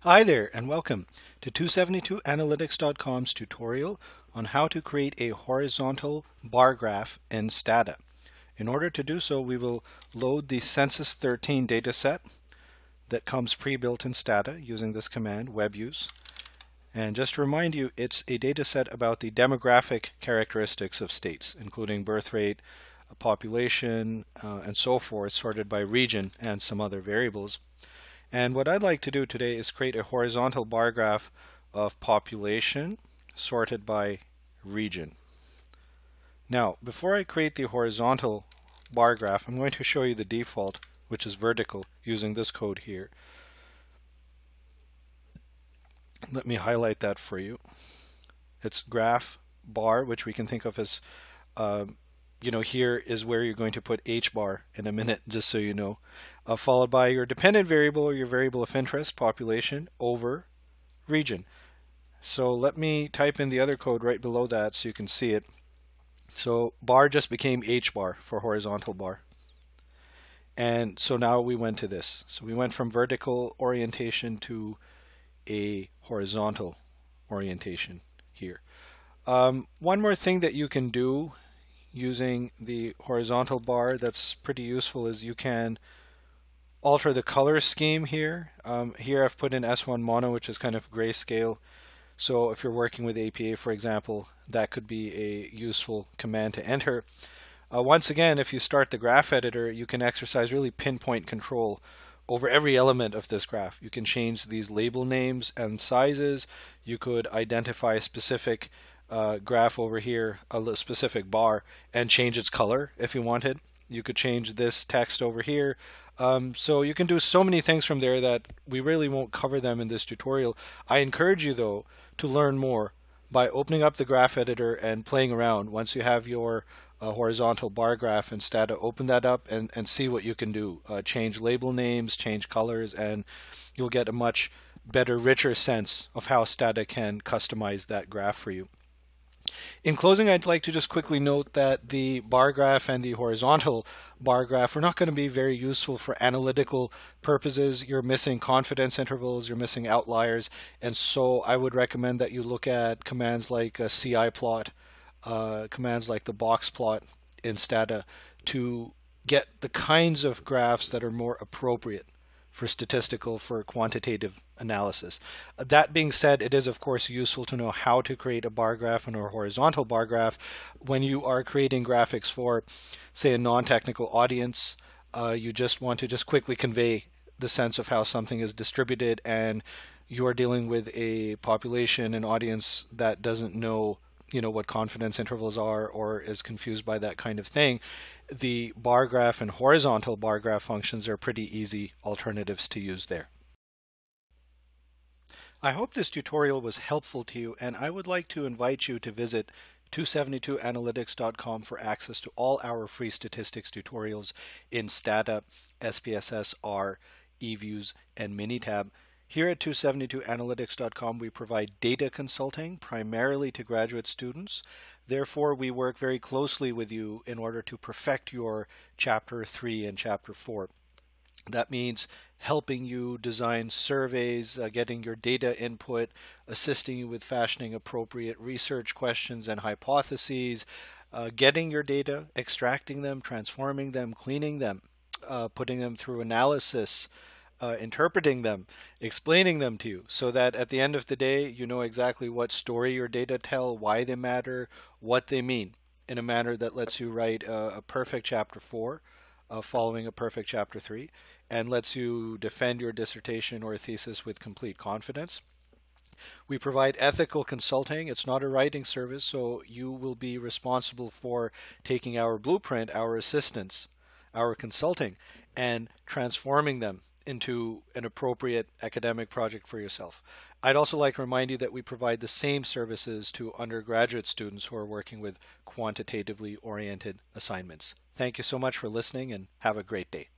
Hi there and welcome to 272analytics.com's tutorial on how to create a horizontal bar graph in Stata. In order to do so we will load the census 13 dataset that comes pre-built in Stata using this command webuse. And just to remind you it's a dataset about the demographic characteristics of states including birth rate, population, uh, and so forth sorted by region and some other variables. And what I'd like to do today is create a horizontal bar graph of population sorted by region. Now, before I create the horizontal bar graph, I'm going to show you the default, which is vertical, using this code here. Let me highlight that for you. It's graph bar, which we can think of as uh, you know, here is where you're going to put h bar in a minute, just so you know, uh, followed by your dependent variable or your variable of interest, population, over region. So let me type in the other code right below that so you can see it. So bar just became h bar for horizontal bar. And so now we went to this. So we went from vertical orientation to a horizontal orientation here. Um, one more thing that you can do using the horizontal bar that's pretty useful is you can alter the color scheme here. Um, here I've put in S1 mono which is kind of grayscale so if you're working with APA for example that could be a useful command to enter. Uh, once again if you start the graph editor you can exercise really pinpoint control over every element of this graph. You can change these label names and sizes. You could identify specific uh, graph over here, a specific bar, and change its color if you wanted. You could change this text over here. Um, so you can do so many things from there that we really won't cover them in this tutorial. I encourage you though to learn more by opening up the graph editor and playing around. Once you have your uh, horizontal bar graph in instead, open that up and, and see what you can do. Uh, change label names, change colors, and you'll get a much better, richer sense of how Stata can customize that graph for you. In closing, I'd like to just quickly note that the bar graph and the horizontal bar graph are not going to be very useful for analytical purposes. You're missing confidence intervals, you're missing outliers, and so I would recommend that you look at commands like a CI plot, uh, commands like the box plot in Stata to get the kinds of graphs that are more appropriate for statistical, for quantitative analysis. That being said, it is of course useful to know how to create a bar graph and a horizontal bar graph when you are creating graphics for, say, a non-technical audience. Uh, you just want to just quickly convey the sense of how something is distributed and you are dealing with a population, an audience that doesn't know you know what confidence intervals are or is confused by that kind of thing, the bar graph and horizontal bar graph functions are pretty easy alternatives to use there. I hope this tutorial was helpful to you and I would like to invite you to visit 272analytics.com for access to all our free statistics tutorials in Stata, SPSS, R, eViews, and Minitab. Here at 272analytics.com, we provide data consulting primarily to graduate students. Therefore, we work very closely with you in order to perfect your Chapter 3 and Chapter 4. That means helping you design surveys, uh, getting your data input, assisting you with fashioning appropriate research questions and hypotheses, uh, getting your data, extracting them, transforming them, cleaning them, uh, putting them through analysis, uh, interpreting them, explaining them to you, so that at the end of the day, you know exactly what story your data tell, why they matter, what they mean, in a manner that lets you write a, a perfect chapter four, uh, following a perfect chapter three, and lets you defend your dissertation or thesis with complete confidence. We provide ethical consulting. It's not a writing service, so you will be responsible for taking our blueprint, our assistance, our consulting, and transforming them into an appropriate academic project for yourself. I'd also like to remind you that we provide the same services to undergraduate students who are working with quantitatively oriented assignments. Thank you so much for listening and have a great day.